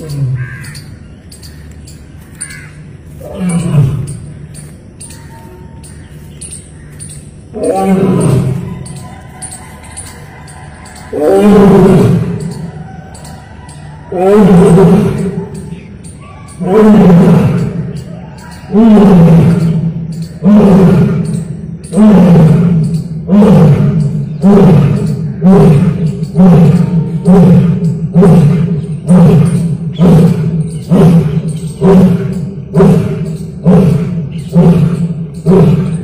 Oh, Good.